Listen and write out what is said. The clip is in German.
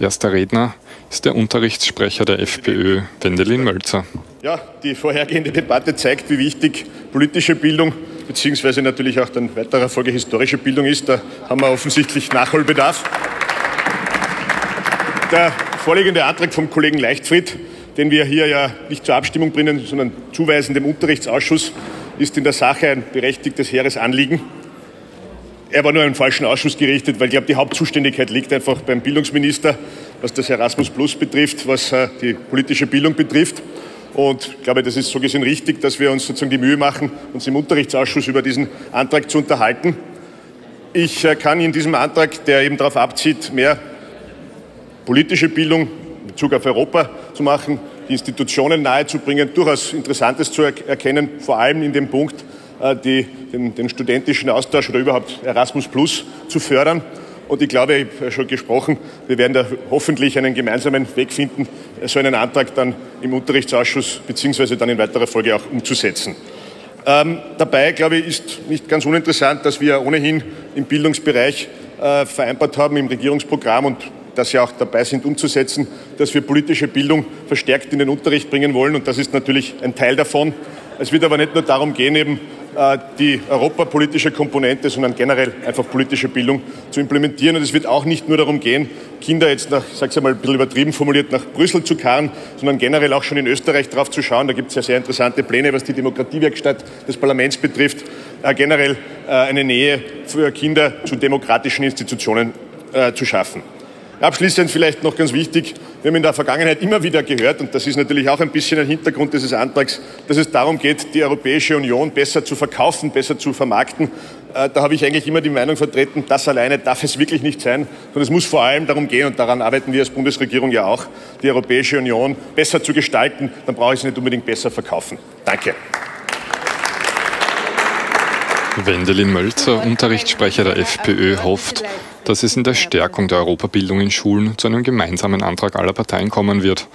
Erster Redner ist der Unterrichtssprecher der FPÖ, Wendelin Mölzer. Ja, die vorhergehende Debatte zeigt, wie wichtig politische Bildung beziehungsweise natürlich auch dann weiterer Folge historische Bildung ist. Da haben wir offensichtlich Nachholbedarf. Der vorliegende Antrag vom Kollegen Leichtfried, den wir hier ja nicht zur Abstimmung bringen, sondern zuweisen dem Unterrichtsausschuss, ist in der Sache ein berechtigtes hehres Anliegen. Er war nur an falschen Ausschuss gerichtet, weil ich glaube, die Hauptzuständigkeit liegt einfach beim Bildungsminister, was das Erasmus Plus betrifft, was äh, die politische Bildung betrifft. Und ich glaube, das ist so gesehen richtig, dass wir uns sozusagen die Mühe machen, uns im Unterrichtsausschuss über diesen Antrag zu unterhalten. Ich äh, kann in diesem Antrag, der eben darauf abzieht, mehr politische Bildung in Bezug auf Europa zu machen, die Institutionen nahezubringen, durchaus Interessantes zu erkennen, vor allem in dem Punkt, die, den, den, studentischen Austausch oder überhaupt Erasmus Plus zu fördern. Und ich glaube, ich habe schon gesprochen, wir werden da hoffentlich einen gemeinsamen Weg finden, so einen Antrag dann im Unterrichtsausschuss beziehungsweise dann in weiterer Folge auch umzusetzen. Ähm, dabei, glaube ich, ist nicht ganz uninteressant, dass wir ohnehin im Bildungsbereich äh, vereinbart haben im Regierungsprogramm und das ja auch dabei sind umzusetzen, dass wir politische Bildung verstärkt in den Unterricht bringen wollen. Und das ist natürlich ein Teil davon. Es wird aber nicht nur darum gehen, eben äh, die europapolitische Komponente, sondern generell einfach politische Bildung zu implementieren. Und es wird auch nicht nur darum gehen, Kinder jetzt nach, ich sage mal ein bisschen übertrieben formuliert, nach Brüssel zu karren, sondern generell auch schon in Österreich drauf zu schauen. Da gibt es ja sehr interessante Pläne, was die Demokratiewerkstatt des Parlaments betrifft, äh, generell äh, eine Nähe für Kinder zu demokratischen Institutionen äh, zu schaffen. Abschließend vielleicht noch ganz wichtig, wir haben in der Vergangenheit immer wieder gehört, und das ist natürlich auch ein bisschen ein Hintergrund dieses Antrags, dass es darum geht, die Europäische Union besser zu verkaufen, besser zu vermarkten. Äh, da habe ich eigentlich immer die Meinung vertreten, das alleine darf es wirklich nicht sein, sondern es muss vor allem darum gehen, und daran arbeiten wir als Bundesregierung ja auch, die Europäische Union besser zu gestalten. Dann brauche ich sie nicht unbedingt besser verkaufen. Danke. Wendelin Mölzer, Unterrichtssprecher der FPÖ, hofft, dass es in der Stärkung der Europabildung in Schulen zu einem gemeinsamen Antrag aller Parteien kommen wird.